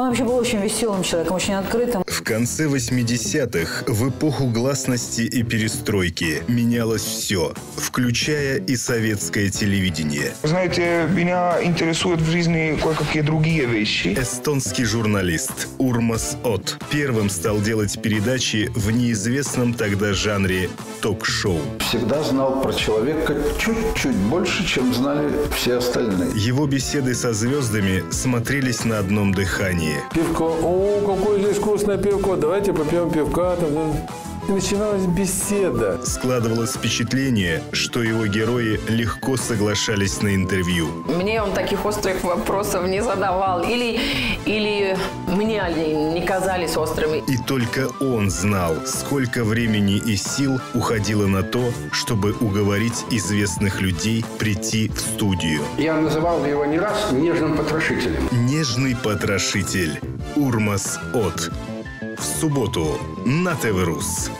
Он вообще был очень веселым человеком, очень открытым. В конце 80-х, в эпоху гласности и перестройки, менялось все, включая и советское телевидение. Знаете, меня интересуют в жизни кое-какие другие вещи. Эстонский журналист Урмас От первым стал делать передачи в неизвестном тогда жанре ток-шоу. Всегда знал про человека чуть-чуть больше, чем знали все остальные. Его беседы со звездами смотрелись на одном дыхании. Пивко. О, какое здесь вкусное пивко. Давайте попьем пивка. Там, да. И начиналась беседа. Складывалось впечатление, что его герои легко соглашались на интервью. Мне он таких острых вопросов не задавал. Или, или мне они не казались острыми. И только он знал, сколько времени и сил уходило на то, чтобы уговорить известных людей прийти в студию. Я называл его не раз нежным потрошителем. Нежный потрошитель. Урмас От. В субботу на ТВ Рус.